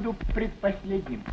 буду предпоследним.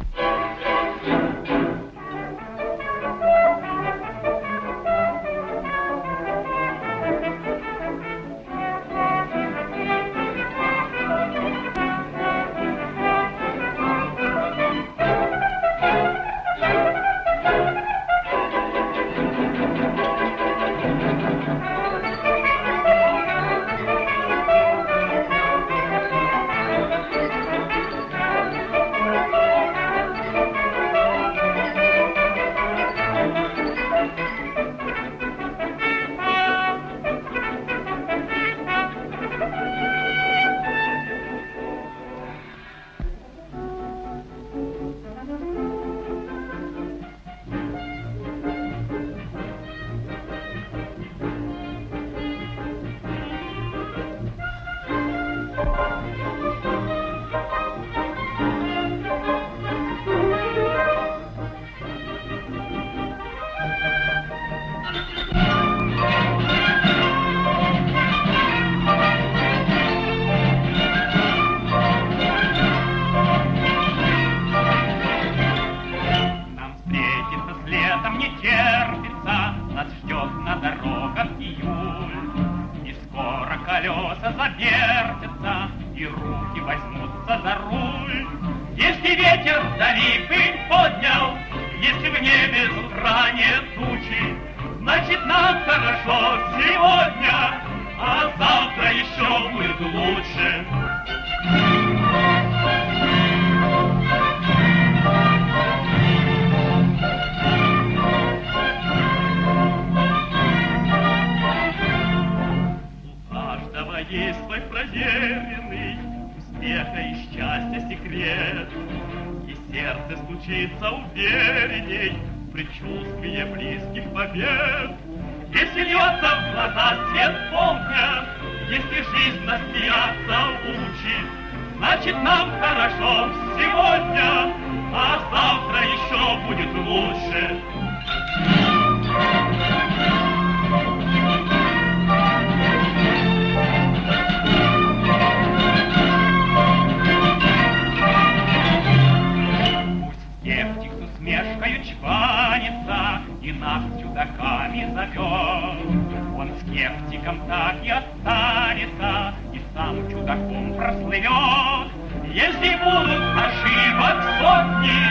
прослывет. Если будут ошибок сотни,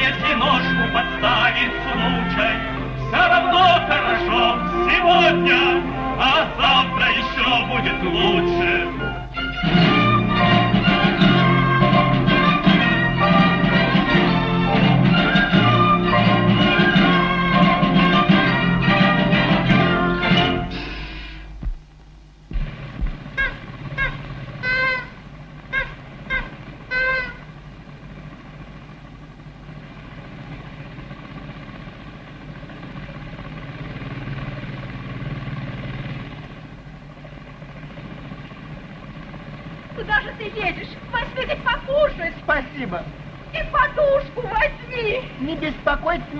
если ножку подставит случай, все равно хорошо сегодня, а завтра еще будет лучше.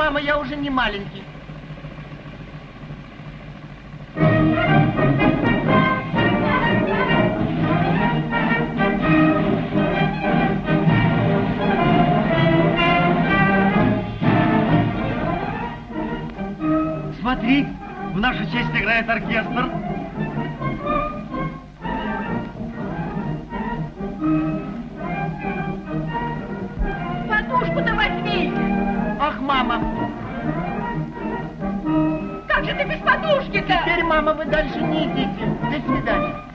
мама, я уже не маленький. Смотри, в нашу честь играет оркестр. Идите. До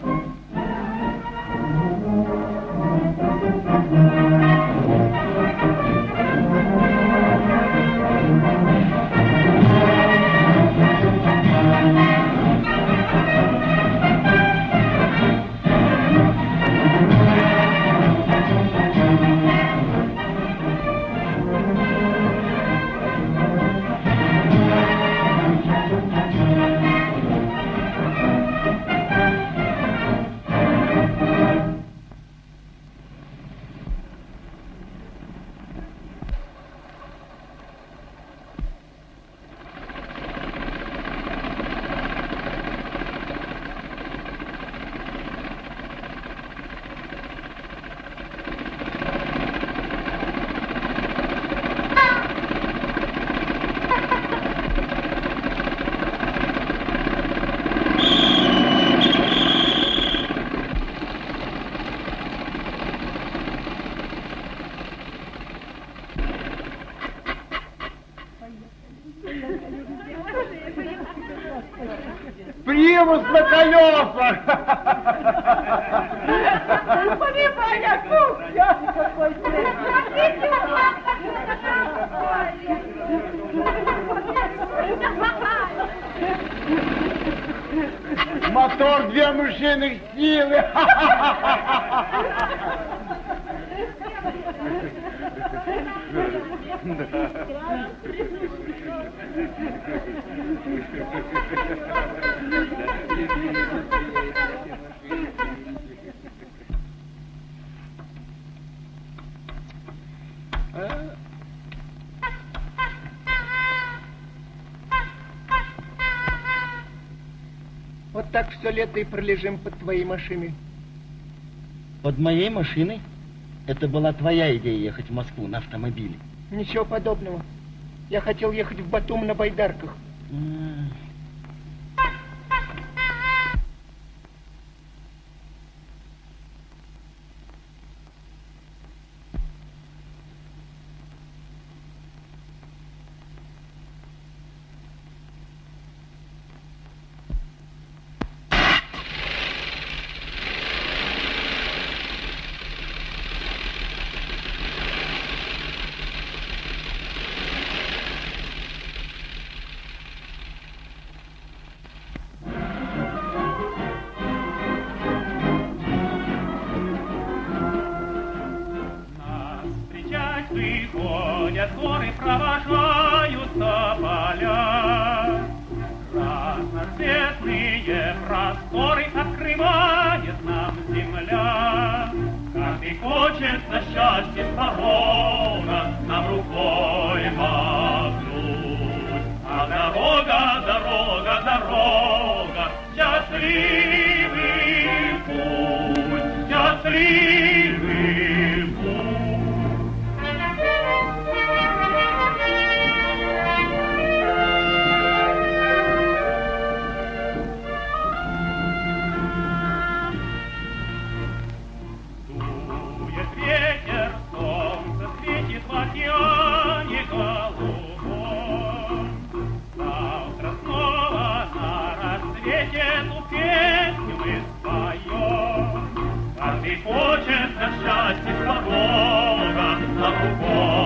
пролежим под твоей машиной. Под моей машиной? Это была твоя идея ехать в Москву на автомобиле. Ничего подобного. Я хотел ехать в Батум на байдарках. М, Разноцветные просторы открывает нам земля. Каждый хочет на счастье с порога нам рукой махнуть. А дорога, дорога, дорога, счастливый путь, счастливый счастье с порога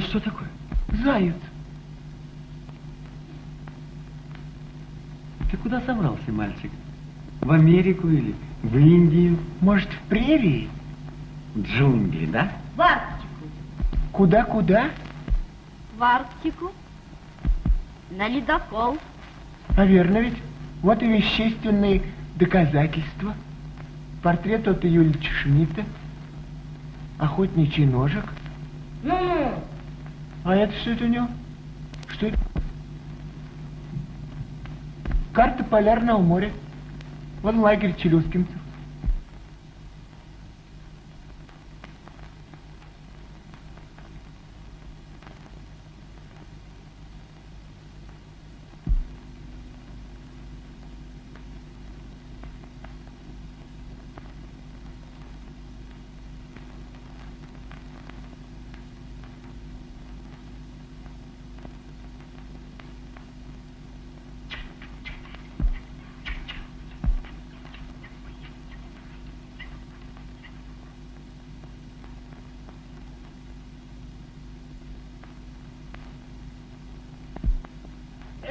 Это что такое? Заяц. Ты куда собрался, мальчик? В Америку или в Индию? Может, в прерии? В джунгли, да? В Арктику. Куда-куда? В Арктику. На ледокол. А верно ведь? Вот и вещественные доказательства. Портрет от Юльча Шмидта. Охотничий ножик. Ну-ну. А это что это у него? Что это? Карта Полярного моря. Вон лагерь челюскинцев.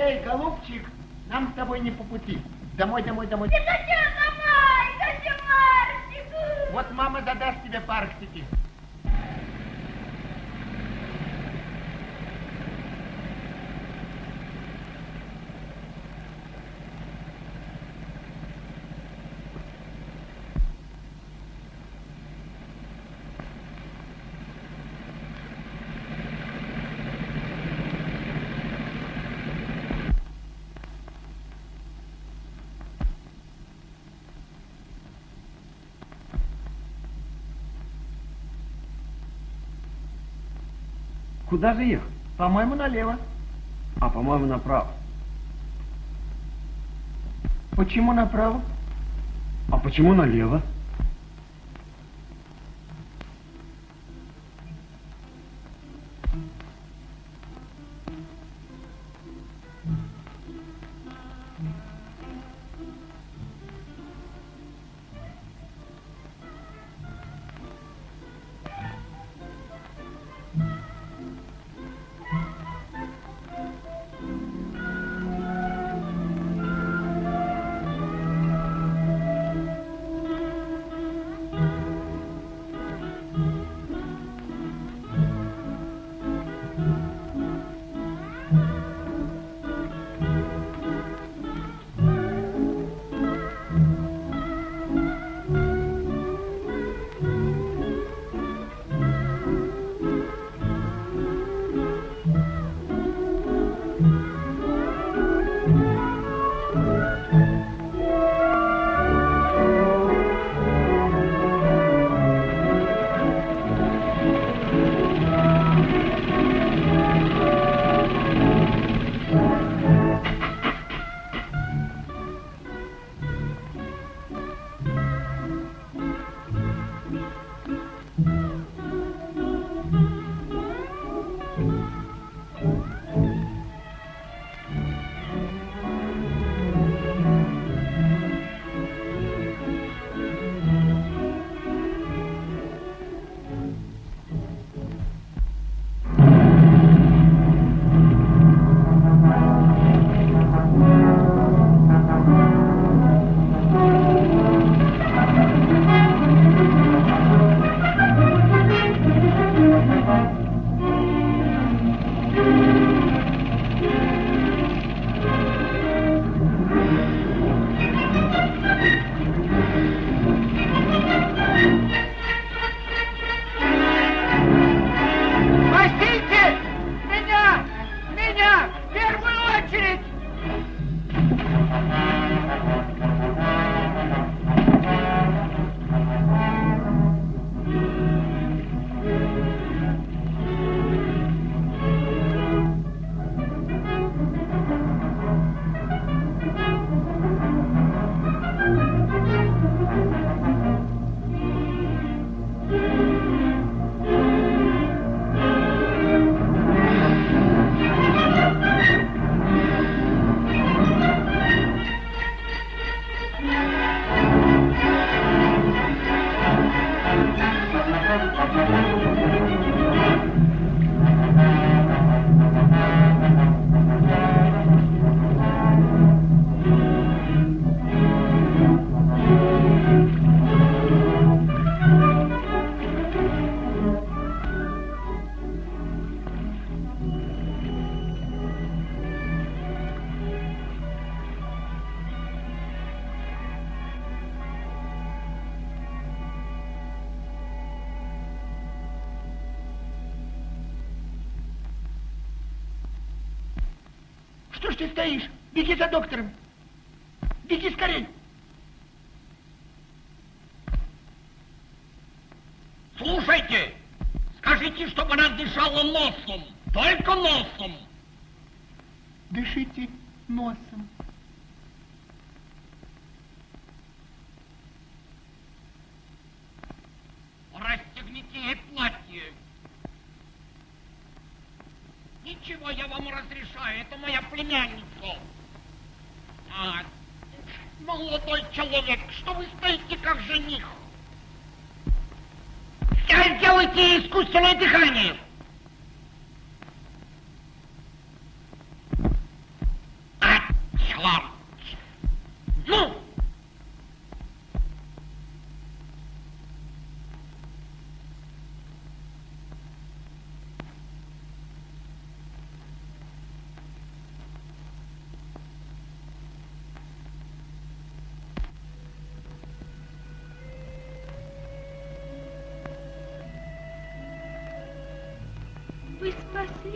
Эй, голубчик, нам с тобой не по пути. Домой, домой, домой. Зачем домой? Зачем в Арктику? Вот мама задаст тебе по Арктике. Куда же ехать? По-моему, налево. А, по-моему, направо. Почему направо? А почему налево? Стоишь? Беги за доктором. Беги скорей. Слушайте, скажите, чтобы она дышала носом, только носом. Дышите носом. Расстегните ей платье. Ничего, я вам разрешаю, это моя племянница. Молодой человек, что вы стоите как жених? Сделайте искусственное дыхание.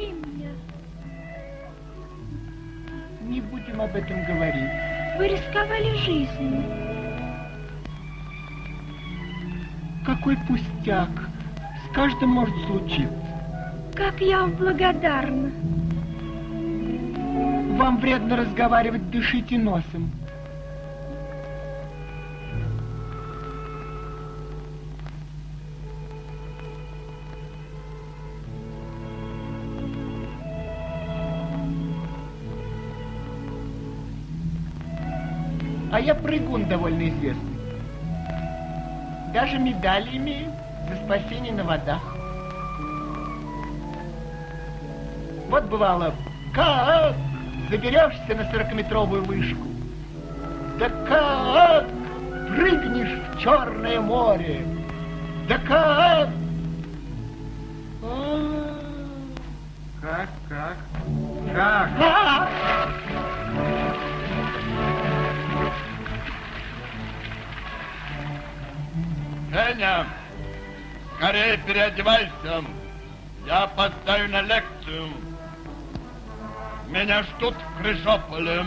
Спасли меня. Не будем об этом говорить. Вы рисковали жизнью. Какой пустяк. С каждым может случиться. Как я вам благодарна. Вам вредно разговаривать, дышите носом. А я прыгун довольно известный. Даже медали имею за спасение на водах. Вот бывало, как заберешься на сорокаметровую вышку, да как прыгнешь в Черное море, да как... переодевайся. Я опоздаю на лекцию. Меня ждут в Крыжополе.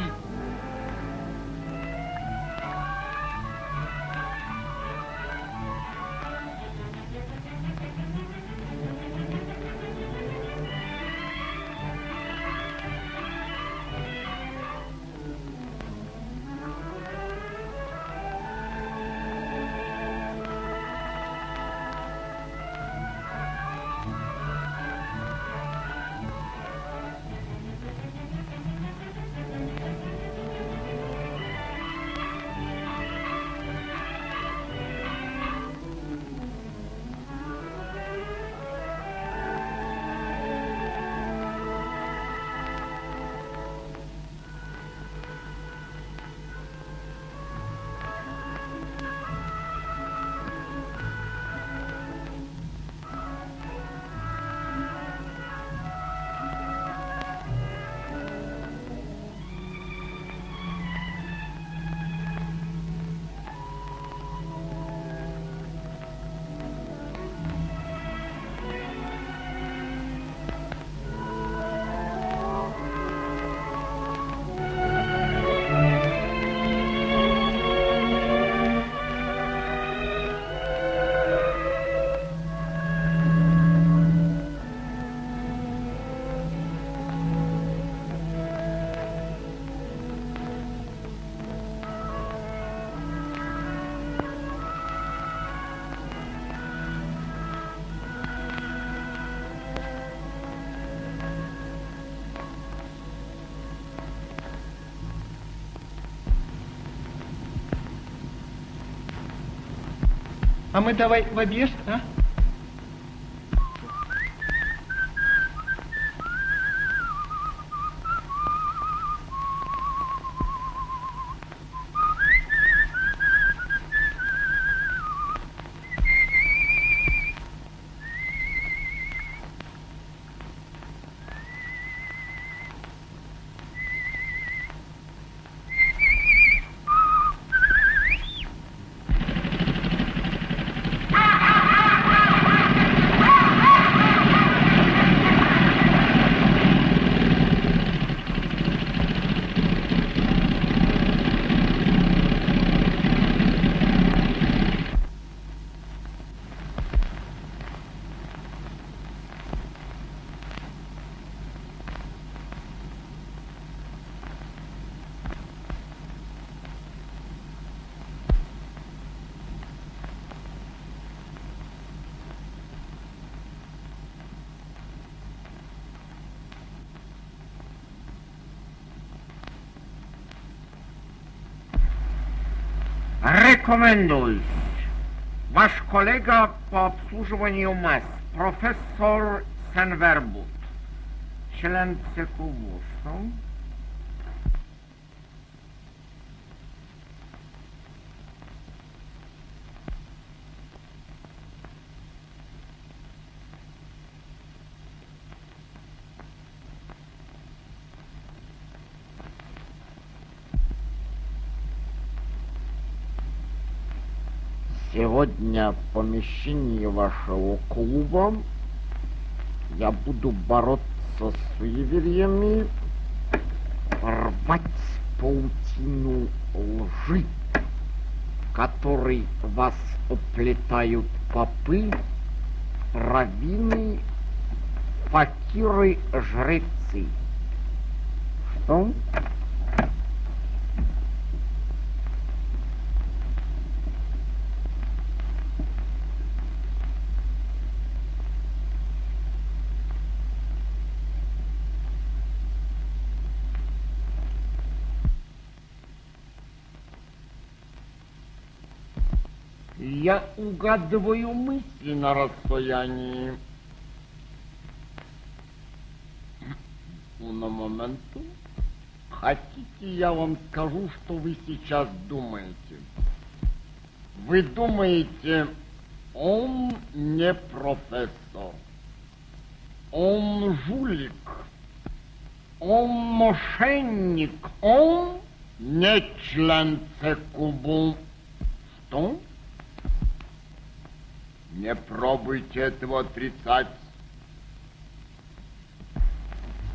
А мы давай в объезд, а? А, Рекомендуюсь. Ваш коллега по обслуживанию МЭС, профессор Сенвербут, член ЦКУ. Сегодня в помещении вашего клуба я буду бороться с суевериями, рвать паутину лжи, которой вас уплетают попы, раввины, факиры, жрецы. Что? Я угадываю мысли на расстоянии. На моменту. Хотите, я вам скажу, что вы сейчас думаете? Вы думаете, он не профессор, он жулик, он мошенник, он не член ЦКУБУ. Что? Не пробуйте этого отрицать.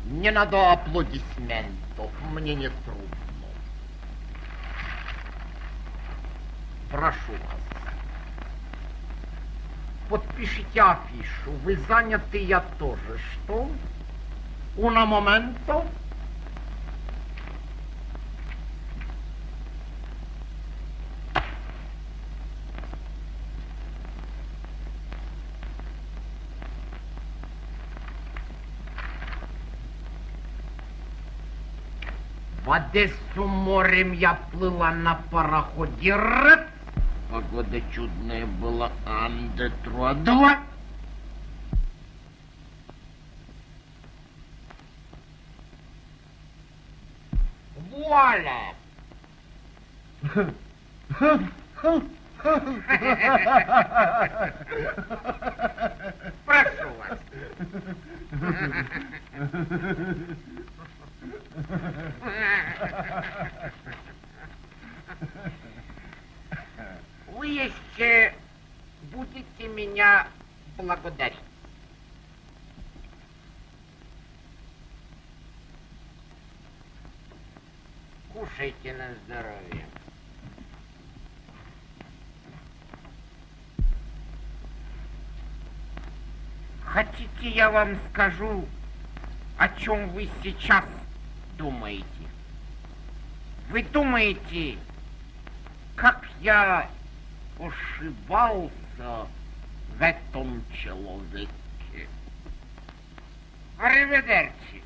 Не надо аплодисментов, мне не трудно. Прошу вас. Подпишите афишу. Вы заняты, я тоже. Что? Уна момento. В Одессу морем я плыла на пароходе Ред. Погода чудная была, Анде два. Вуаля! Прошу вас. Вы еще будете меня благодарить. Кушайте на здоровье. Хотите, я вам скажу, о чем вы сейчас думаете? Вы думаете, как я ошибался в этом человеке? Ариведерчи.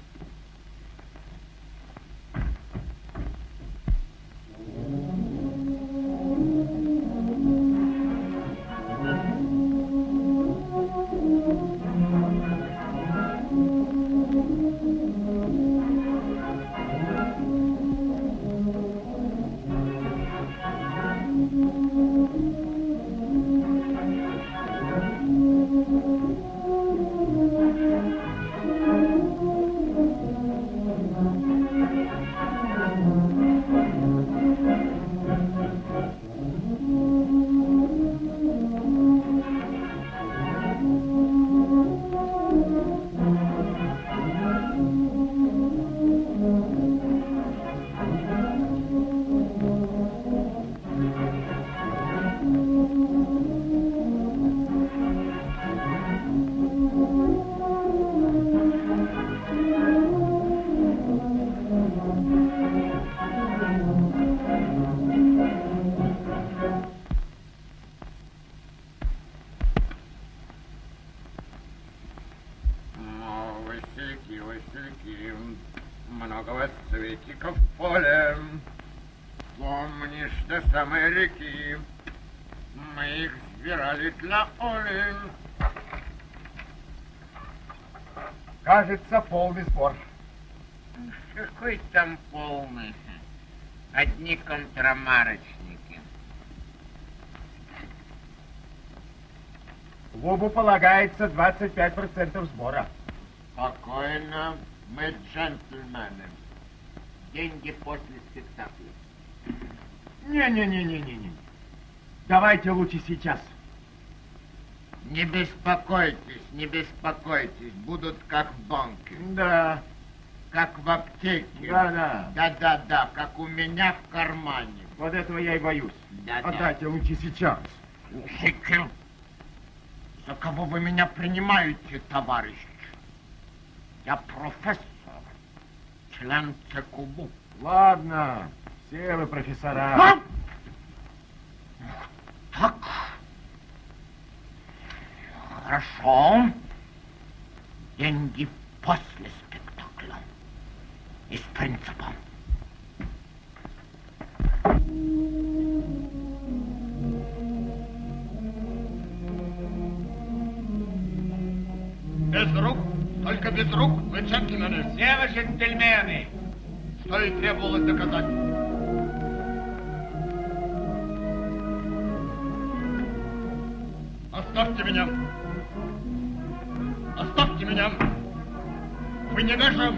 Полный сбор. Какой там полный? Одни контрамарочники. Клубу полагается 25% сбора. Спокойно, мы джентльмены. Деньги после спектакля. Не-не-не-не-не. Давайте лучше сейчас. Не беспокойтесь, не беспокойтесь. Будут как в банке, Да, как в аптеке. да-да. Да-да-да, как у меня в кармане. Вот этого я и боюсь. Да-да. Отдайте лучше сейчас. Слушайте, за кого вы меня принимаете, товарищ? Я профессор, член ЦКУБУ. Ладно, все вы профессора. А? Так. Хорошо. Деньги после спектакля. Из принципа. Без рук, только без рук, вы джентльмены. Все вы джентльмены. Что и требовалось доказать. Оставьте меня. Меня. Вы не даже...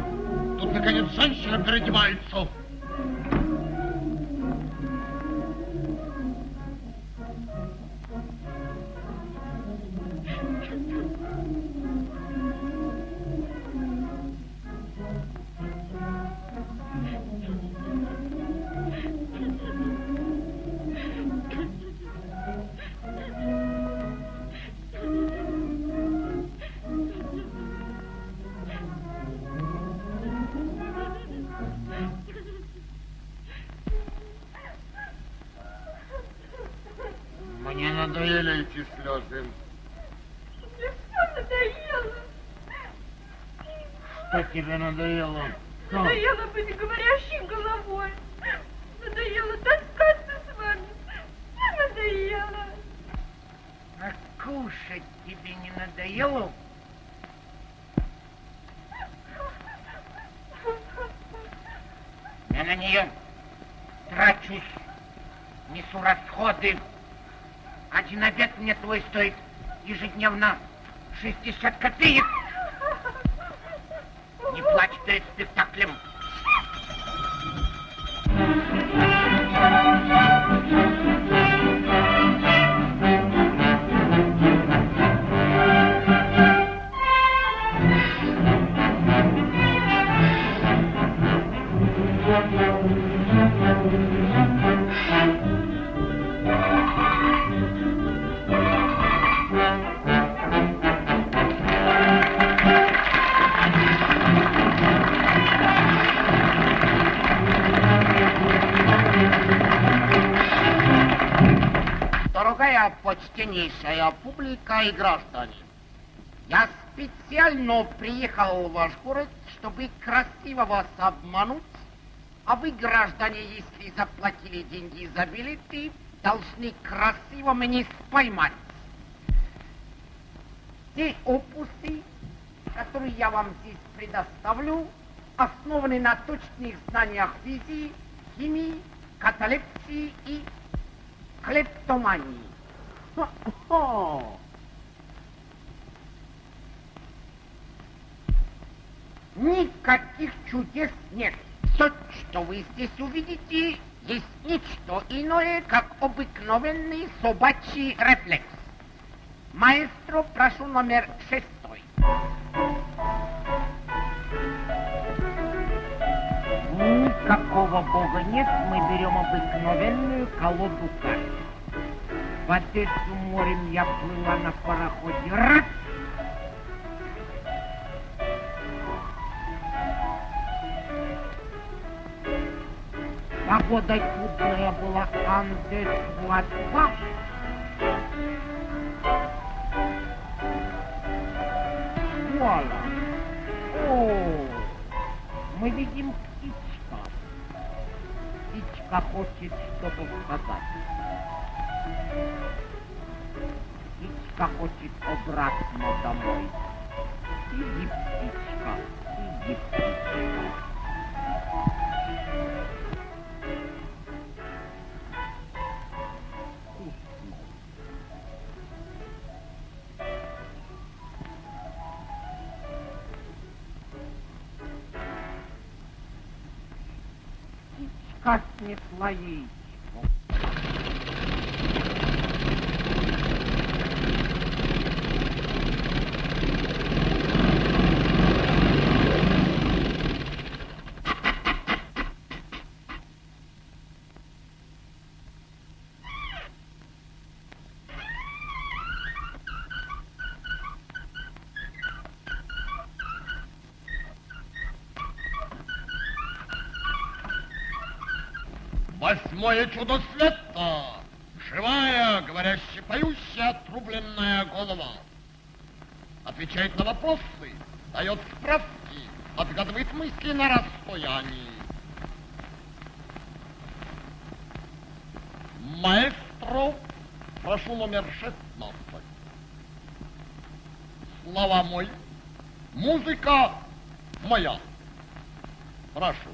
Тут, наконец, женщина переодевается. Надоело? Что? Надоело быть говорящей головой. Надоело таскаться с вами. Надоело. А кушать тебе не надоело? Я на нее трачусь, несу расходы. Один обед мне твой стоит ежедневно 60 копеек. Приехал в ваш город, чтобы красиво вас обмануть, а вы, граждане, если заплатили деньги за билеты, должны красиво меня поймать. Те опусы, которые я вам здесь предоставлю, основаны на точных знаниях физики, химии, каталепсии и клептомании. Хо-хо. Никаких чудес нет. Все, что вы здесь увидите, есть ничто иное, как обыкновенный собачий рефлекс. Маэстро, прошу номер шестой. Никакого бога нет, мы берем обыкновенную колоду карт. В Одессу морем я плыла на пароходе. Раз! Погода чудная была, Андешват. Вуаля! О, мы видим птичка. Птичка хочет что-то сказать. Птичка хочет обратно домой. Иди, птичка, иди, птичка. не свои. Восьмое чудо света. Живая, говорящая, поющая, отрубленная голова. Отвечает на вопросы, дает справки, отгадывает мысли на расстоянии. Маэстро, прошу номер 16. Слова мои, музыка моя. Прошу.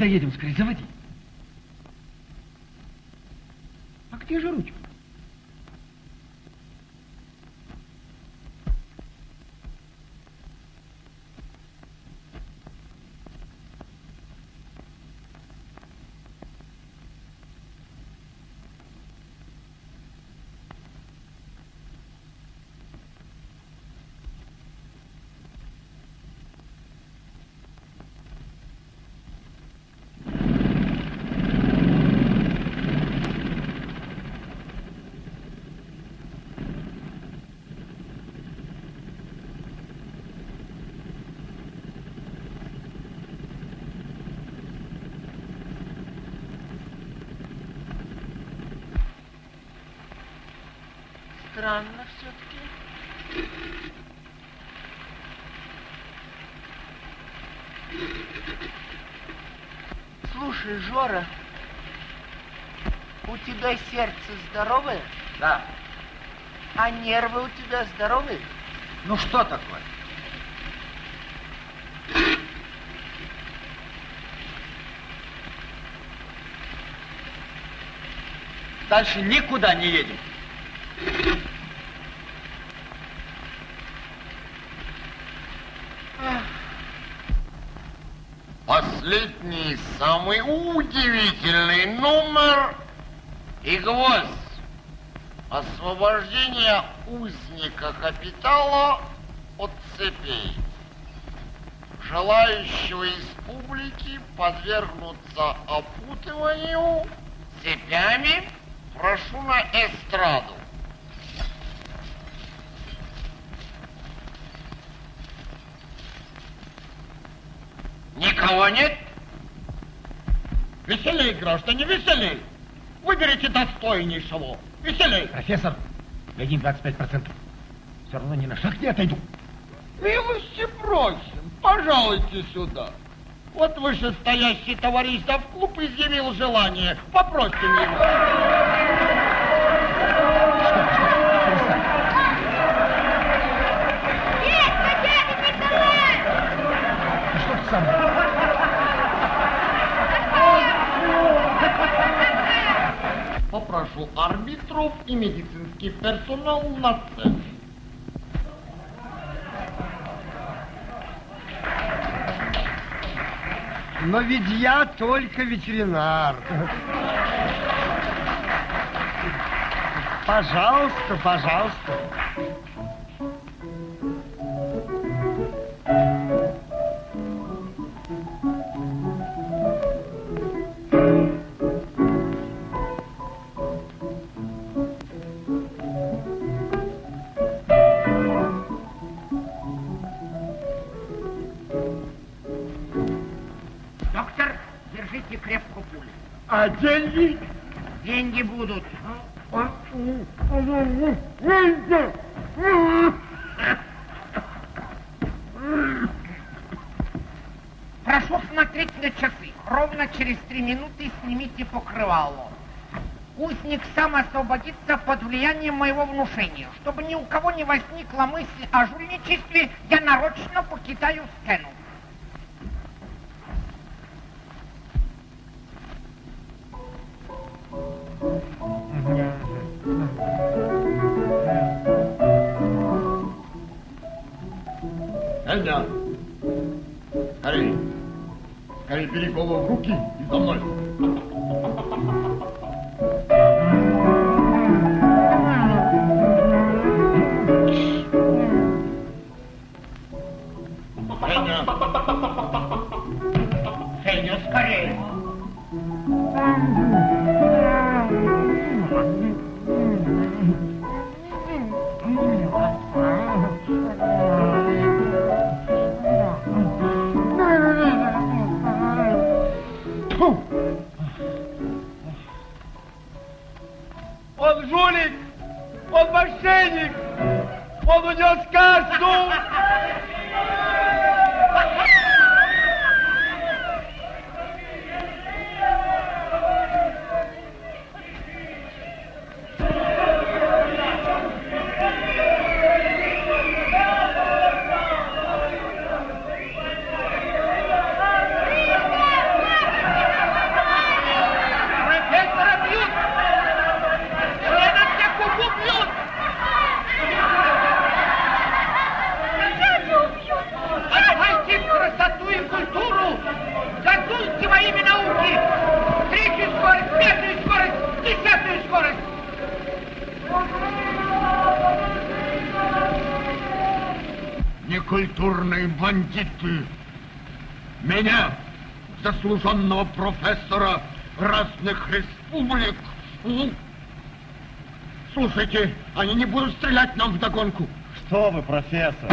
Доедем скорее. Давайте. Странно все-таки. Слушай, Жора, у тебя сердце здоровое? Да. А нервы у тебя здоровые? Ну что такое? Дальше никуда не едем. Самый удивительный номер и гвоздь. Освобождение узника капитала от цепей. Желающего из публики подвергнуться опутыванию цепями прошу на эстраду. Никого нет? Веселей, граждане, веселей. Выберите достойнейшего. Веселей. Профессор, дадим 25%. Все равно ни на шаг не отойду. Милости просим, пожалуйте сюда. Вот вышестоящий товарищ да в клуб изъявил желание. Попросим его. Дядька, дядя Николай! Что ты сам? Попрошу арбитров и медицинский персонал на сцену. Но ведь я только ветеринар. Пожалуйста, пожалуйста. А деньги? Деньги будут. Прошу смотреть на часы. Ровно через три минуты снимите покрывало. Узник сам освободится под влиянием моего внушения. Чтобы ни у кого не возникла мысль о жульничестве, я нарочно покидаю сцену. Скорость! Некультурные бандиты. Меня, заслуженного профессора разных республик. Слушайте, они не будут стрелять нам вдогонку. Что вы, профессор?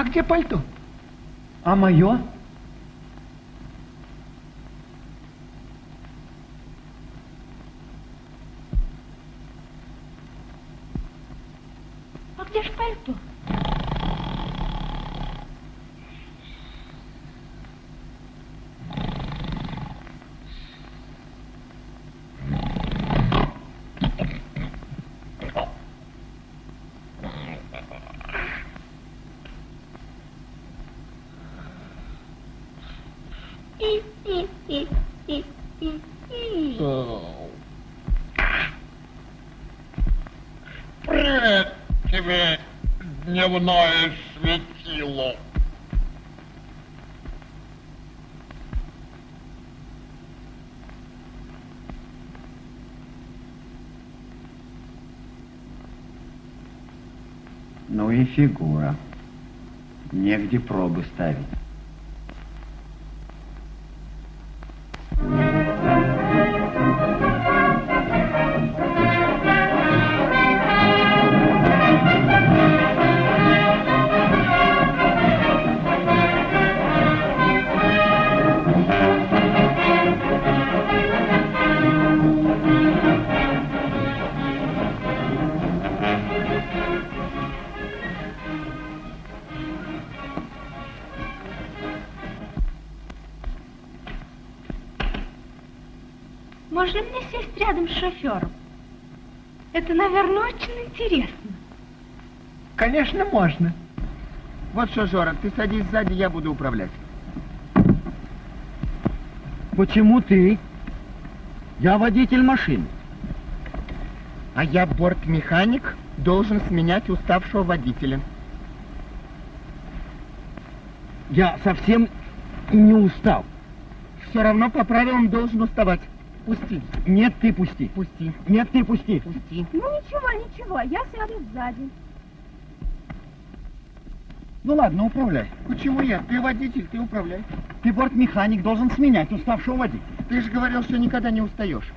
А где пальто? А мое? А где ж пальто? Привет тебе, дневное светило. Ну и фигура. Негде пробы ставить. Наверное, очень интересно. Конечно, можно. Вот что, Жора, ты садись сзади, я буду управлять. Почему ты? Я водитель машины. А я бортмеханик, должен сменять уставшего водителя. Я совсем не устал. Все равно по правилам должен уставать. Пусти, Нет, ты пусти. пусти, Нет, ты пусти. пусти. Ну, ничего, ничего, я сяду сзади. Ну ладно, управляй. Почему я? Ты водитель, ты управляй. Ты бортмеханик должен сменять уставшего водителя. Ты же говорил, что никогда не устаешь.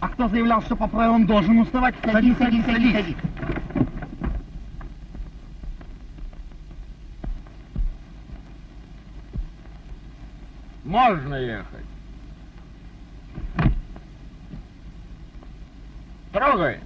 А кто заявлял, что по правилам должен уставать? Садись, садись, садись, садись. Можно ехать. Трогай.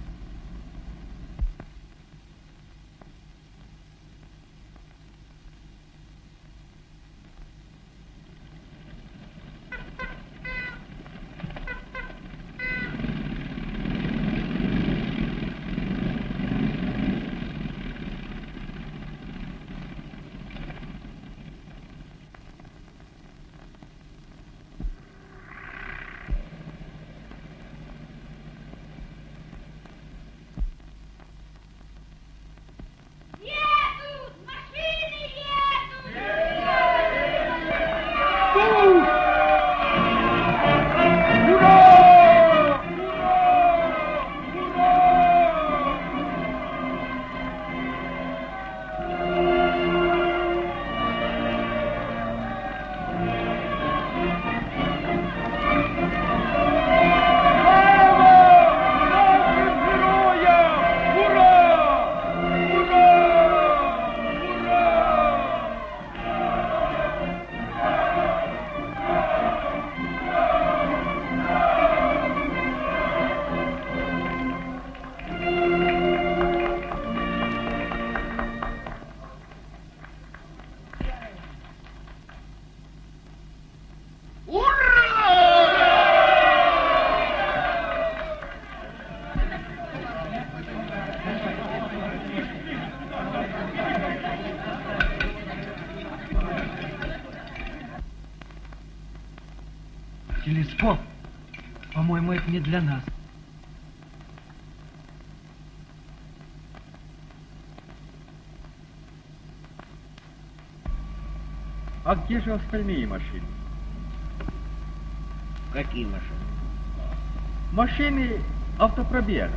Для нас. А где же остальные машины? Какие машины? Машины автопробега.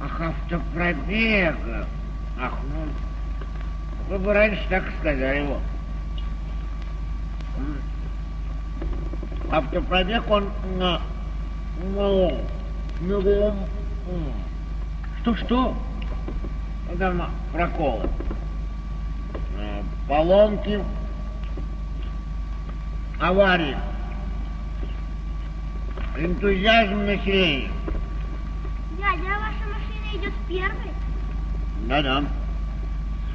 Ах, автопробега. Ах, ну, вы бы раньше так сказали его. М. Автопробег, он, на- ну, миром. Что-что? Это проколы. Э, Поломки. Аварии. Энтузиазм населения. Дядя, а ваша машина идет первой? Да-да.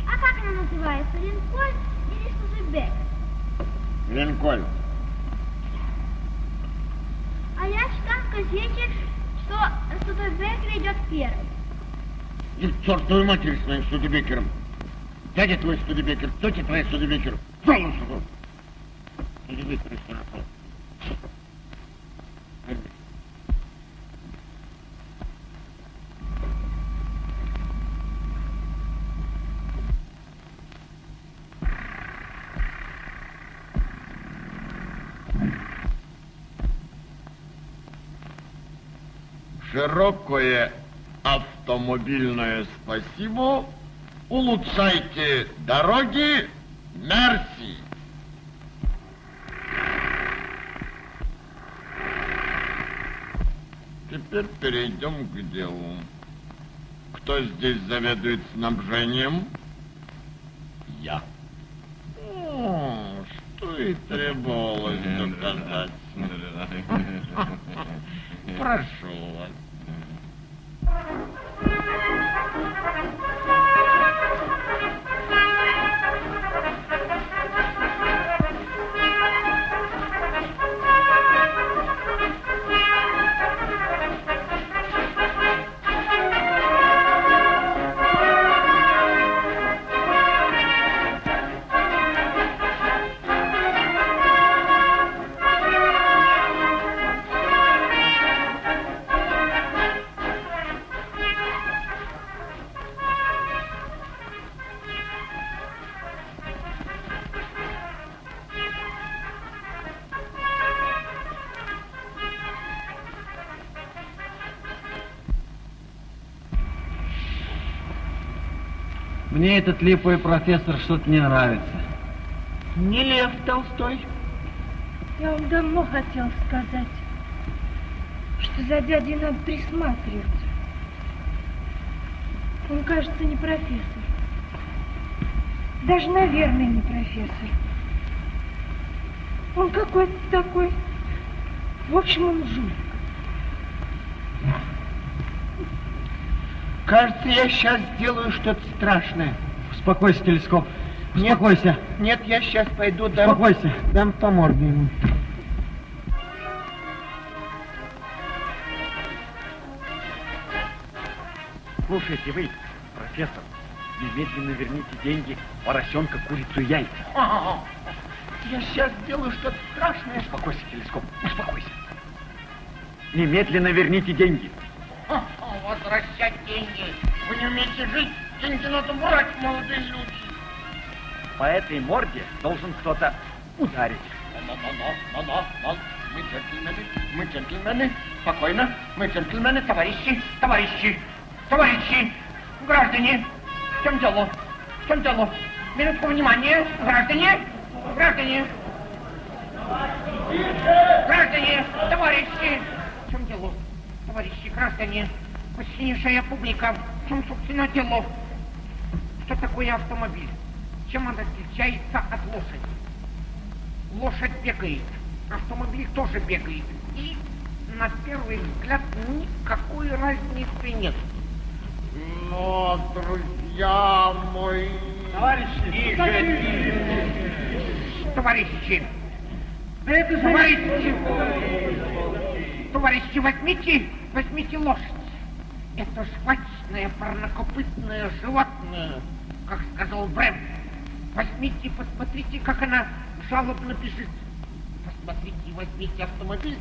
А как она называется? Линкольн или Сузебек? Линкольн. А я читал в газете, что Первой. И чертовой матери с моим Студебекером. Дядя твой Студебекер, тетя твоя Студебекер. И Студебекер. Широкое автомобильное спасибо. Улучшайте дороги. Мерси. Теперь перейдем к делу. Кто здесь заведует снабжением? Я. О, что и требовалось доказать. Прошу этот липовый профессор что-то не нравится. Не Лев Толстой. Я вам давно хотел сказать, что за дядей надо присматриваться. Он, кажется, не профессор. Даже, наверное, не профессор. Он какой-то такой... В общем, он жулик. Кажется, я сейчас сделаю что-то страшное. Успокойся, телескоп. Нет. Успокойся. Нет, я сейчас пойду дам... Успокойся. Дам по морде ему. Слушайте вы, профессор, немедленно верните деньги, поросенка, курицу, яйца. Я сейчас сделаю что-то страшное. Успокойся, телескоп, успокойся. Немедленно верните деньги. Возвращать деньги. Вы не умеете жить. Деньги надо брать, молодые люди. По этой морде должен кто-то ударить. Но-но-но-но-но-но. Мы джентльмены, мы джентльмены. Спокойно. Мы джентльмены, товарищи, товарищи, товарищи, граждане. В чем дело? В чем дело? Минутку внимания, граждане, граждане. Граждане, товарищи. В чем дело? Товарищи, граждане, почтеннейшая публика. В чем, собственно, дело? Что такое автомобиль? Чем он отличается от лошади? Лошадь бегает, автомобиль тоже бегает. И на первый взгляд никакой разницы нет. Но, друзья мои... Товарищи, Товарищи, товарищи, товарищи, возьмите, возьмите лошадь. Это жвачное, парнокопытное животное, как сказал Брэм. Возьмите, посмотрите, как она жалобно бежит. Посмотрите, возьмите автомобиль.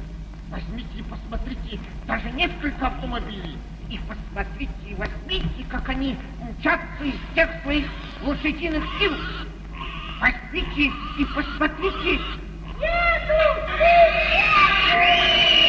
Возьмите и посмотрите, даже несколько автомобилей. И посмотрите, возьмите, как они мчатся из всех своих лошадиных сил. Возьмите и посмотрите. профессор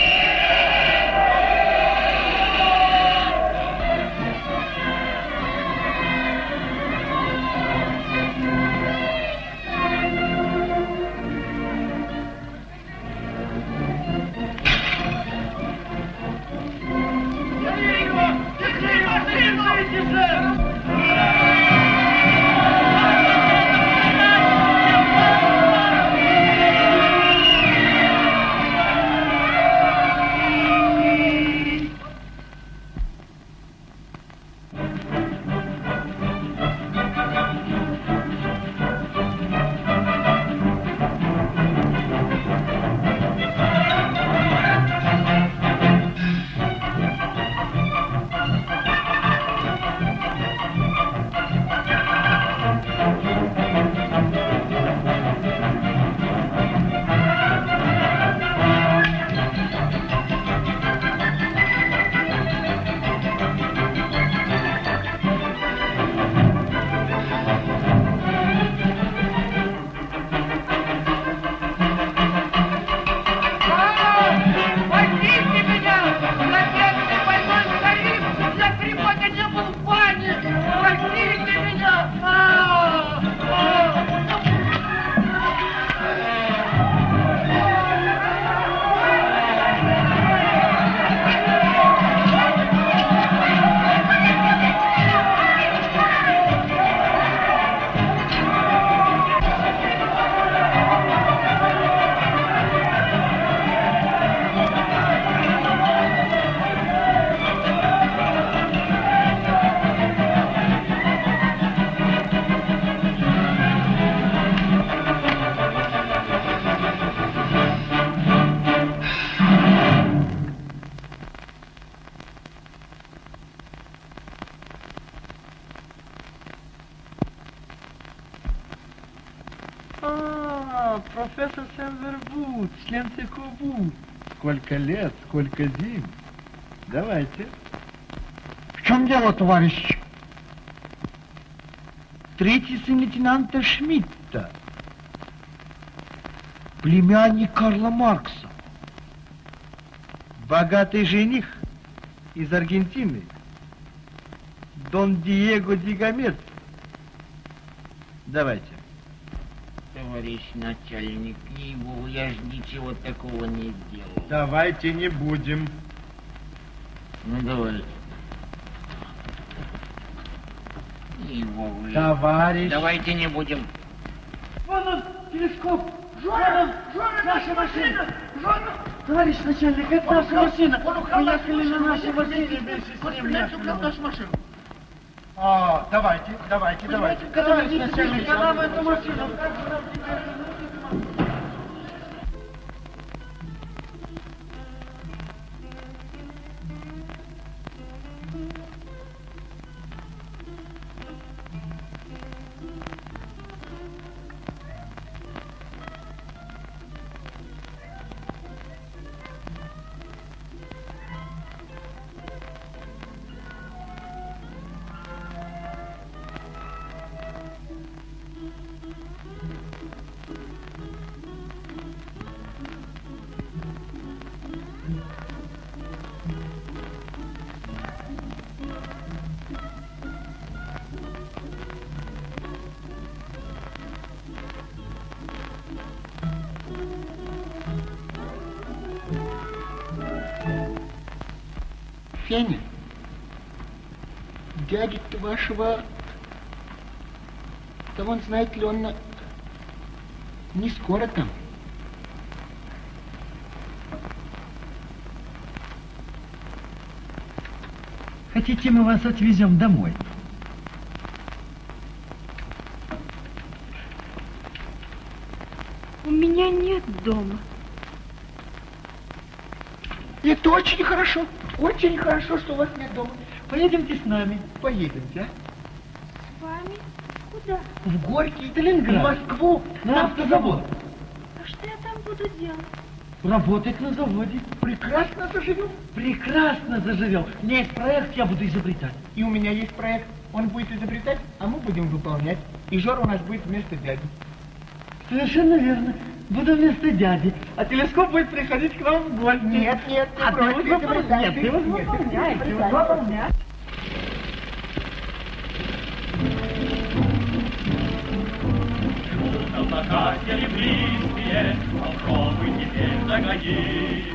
Сколько лет, сколько зим. Давайте. В чем дело, товарищ? Третий сын лейтенанта Шмидта. Племянник Карла Маркса. Богатый жених из Аргентины. Дон Диего Дигамет. Давайте. Товарищ начальник, ей я же ничего такого не сделал. Давайте не будем. Ну, давай. Его вы. Товарищ. Давайте не будем. Вон он, телескоп. Жора, Жора, наша машина. Жора. Товарищ начальник, это наша машина. Мы ехали на нашей машине вместе с ним. нашу машину. А, давайте, давайте, давайте. Товарищ начальник, я нам эту машину. Вашего, да он, знаете ли, он не скоро там. Хотите, мы вас отвезем домой? У меня нет дома. Это очень хорошо, очень хорошо, что у вас нет дома. Поедемте с нами. Поедемте, а? С вами? Куда? В Горький, Сталинград. в Москву. На автозавод. А что я там буду делать? Работать на заводе. Прекрасно заживем. Прекрасно заживем. У меня есть проект, я буду изобретать. И у меня есть проект. Он будет изобретать, а мы будем выполнять. И Жора у нас будет вместо дяди. Совершенно верно. Буду вместо дяди. А телескоп будет приходить к нам в гости. Нет, нет, ты а ты уж ты выполняй. изобретай, Нет, ты- ты выполняй. Ты изобретай. выполняй. Облака серебристые, попробуй теперь загони.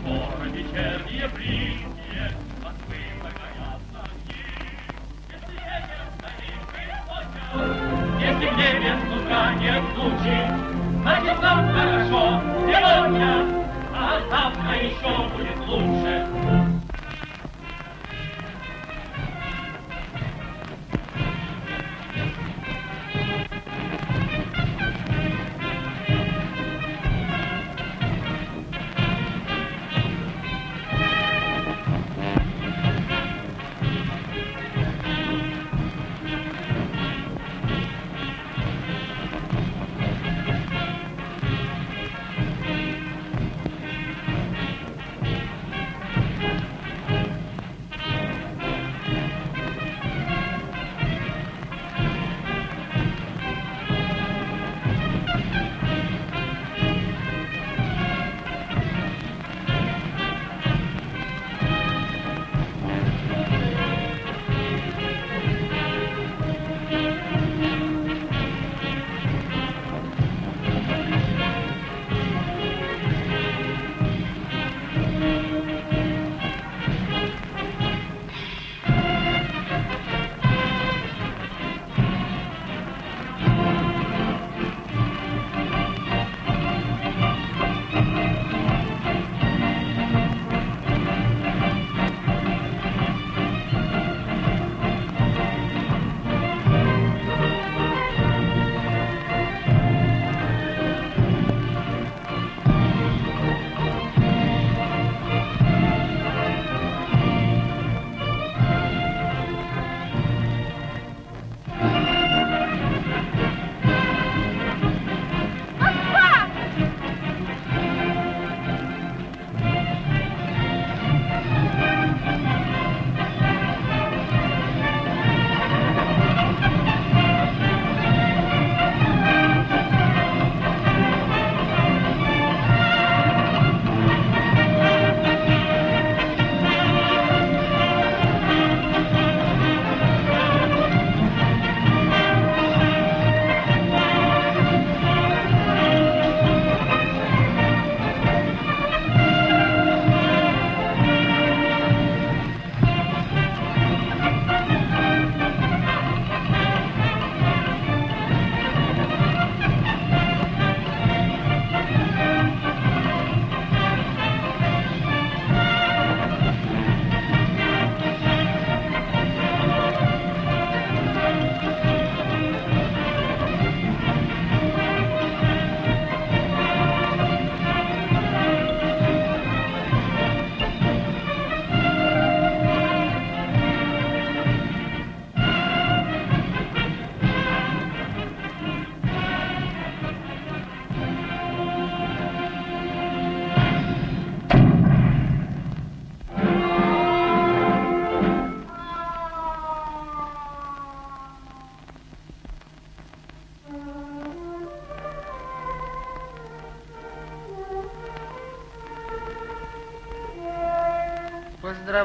Скоро вечерние близкие, Москвы загорят огни. Если ветер стоит высоко, Если в небе с нет тучи, Значит, нам хорошо сегодня, А завтра еще будет лучше.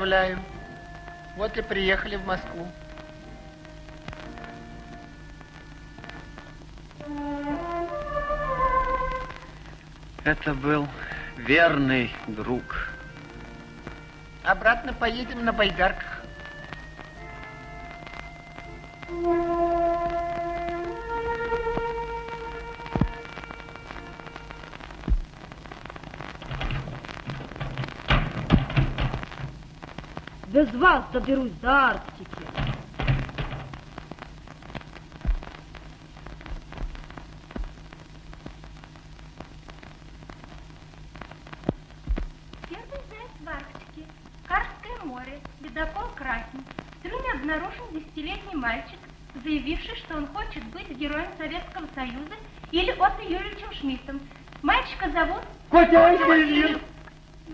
Поздравляю. Вот и приехали в Москву. Это был верный друг. Обратно поедем на байдарках. Без вас доберусь до Арктики. Первый заяц в Арктике. Карское море. Ледокол Красин. В трюме обнаружен десятилетний мальчик, заявивший, что он хочет быть героем Советского Союза или Отто Юрьевичем Шмидтом. Мальчика зовут... Котя Ильин!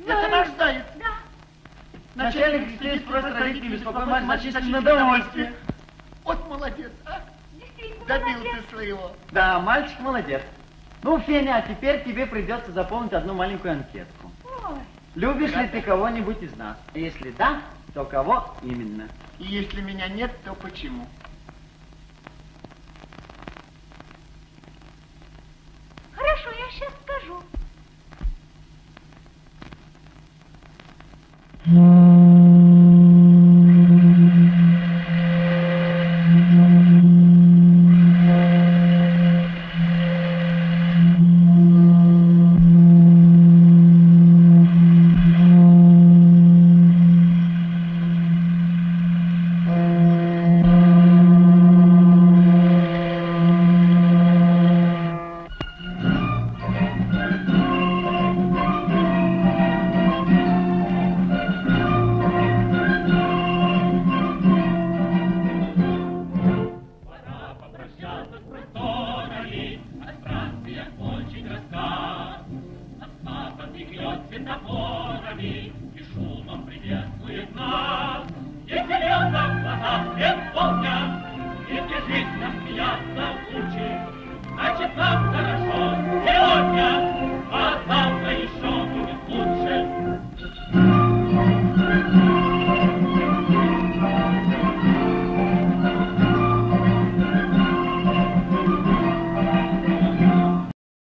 Это наш заяц. Да. Начальник здесь просто родителей беспокоит мать зачислен на довольствие. Вот молодец, а? Добил ты своего. Да, мальчик молодец. Ну, Феня, а теперь тебе придется заполнить одну маленькую анкетку. Ой, Любишь ли ты кого-нибудь из нас? Если да, то кого именно? И если меня нет, то почему? хорошо, я сейчас скажу. Пора